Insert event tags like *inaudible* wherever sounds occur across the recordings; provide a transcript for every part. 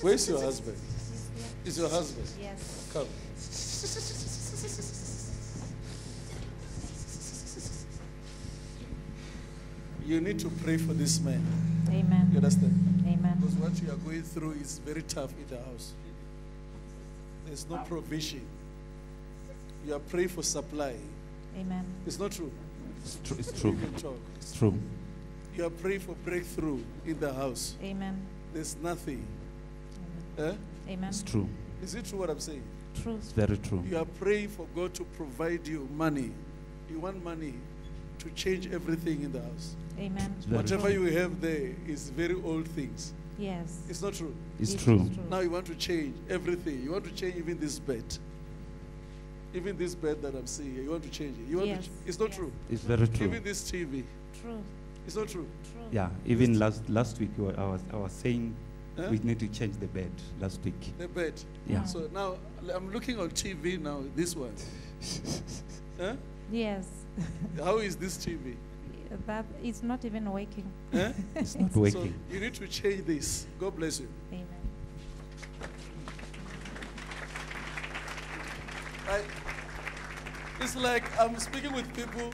Where's your husband? Is your husband? Yes. Come. You need to pray for this man. Amen. You understand? Amen. Because what you are going through is very tough in the house. There's no provision. You are praying for supply. Amen. It's not true. It's true. It's You true. can talk. It's true. You are praying for breakthrough in the house. Amen. There's nothing. Amen. Eh? Amen. It's true. Is it true what I'm saying? True. It's very true. You are praying for God to provide you money. You want money to change everything in the house. Amen. Whatever true. you have there is very old things. Yes. It's not true. It's It is true. Now you want to change everything. You want to change even this bed. Even this bed that I'm seeing here, you want to change it. You want Yes. to ch- it's not Yes. true. It's very true. Even this TV, Truth. it's not true. Truth. Yeah. Even last last week, I was I was saying Huh? we need to change the bed last week. The bed. Yeah. So now I'm looking on TV now, this one. *laughs* Huh? Yes. How is this TV? That it's not even working. Huh? *laughs* It's not So working. you need to change this. God bless you. Amen. I, it's like I'm speaking with people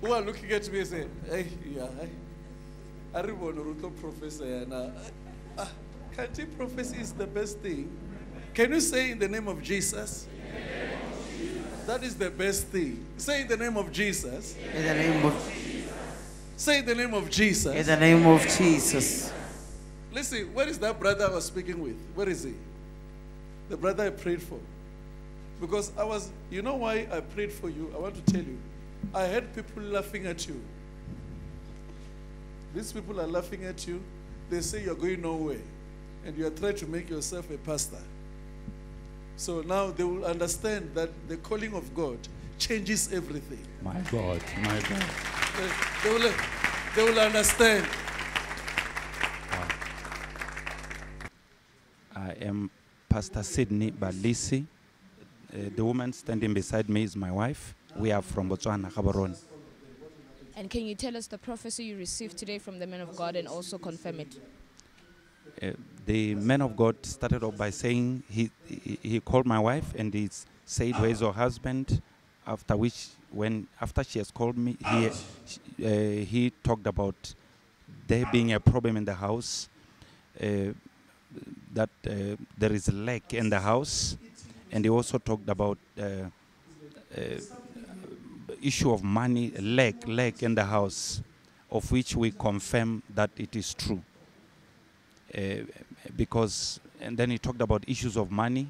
who are looking at me and say, hey, yeah, hey. I don't want to professor and uh, uh, can't you prophecy is the best thing? Can you say in the name of Jesus? That is the best thing. Say in the name of Jesus. In the name of Jesus. Say in the name of Jesus. in the name of Jesus. Listen, where is that brother I was speaking with? Where is he? The brother I prayed for. Because I was, you know why I prayed for you? I want to tell you. I heard people laughing at you. These people are laughing at you. They say you're going nowhere. And you are trying to make yourself a pastor. So now they will understand that the calling of God changes everything. My God. My God. They, they will, they will understand. I am Pastor Sydney Balisi. Uh, the woman standing beside me is my wife. We are from Botswana, Gaborone. And can you tell us the prophecy you received today from the man of God and also confirm it? Uh, the man of God started off by saying he, he, called my wife and he said, "Where's your husband?" After which, when after she has called me, he uh, he talked about there being a problem in the house, uh, that uh, there is lack in the house, and he also talked about uh, issue of money, lack, lack in the house, of which we confirm that it is true because and then he talked about issues of money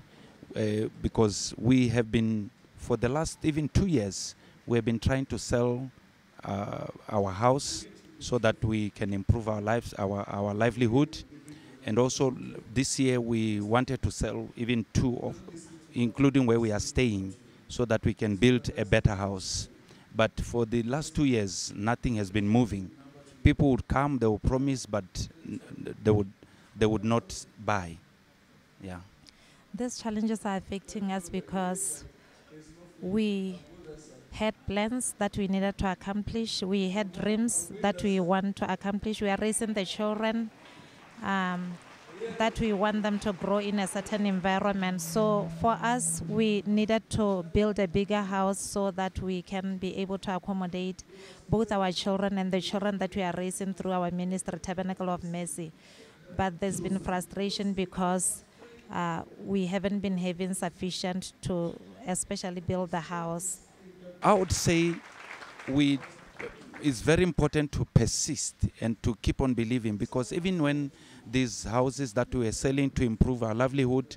uh, because we have been for the last even two years we have been trying to sell uh, our house so that we can improve our lives our our livelihood. And also this year we wanted to sell even two of including where we are staying so that we can build a better house. But for the last two years nothing has been moving. People would come they would promise but they would they would not buy yeah These challenges are affecting us because we had plans that we needed to accomplish. We had dreams that we want to accomplish. We are raising the children um, that we want them to grow in a certain environment. So for us, we needed to build a bigger house so that we can be able to accommodate both our children and the children that we are raising through our ministry, Tabernacle of Mercy. But there's been frustration because uh, we haven't been having sufficient to especially build the house. i would say we it's very important to persist and to keep on believing because even when these houses that we were selling to improve our livelihood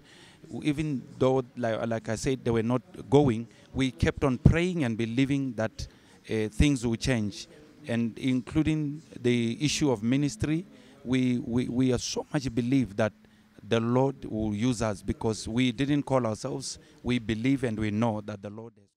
even though like, like i said they were not going we kept on praying and believing that uh, things will change and including the issue of ministry we, we, we are so much believe that the lord will use us because we didn't call ourselves. We believe and we know that the lord has